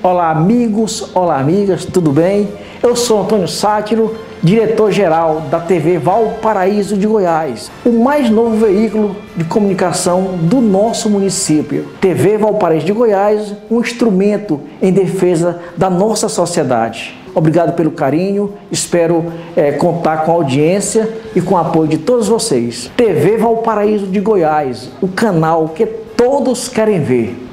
Olá, amigos, olá, amigas, tudo bem? Eu sou Antônio Sátiro, diretor-geral da TV Valparaíso de Goiás, o mais novo veículo de comunicação do nosso município. TV Valparaíso de Goiás, um instrumento em defesa da nossa sociedade. Obrigado pelo carinho, espero é, contar com a audiência e com o apoio de todos vocês. TV Valparaíso de Goiás, o canal que todos querem ver.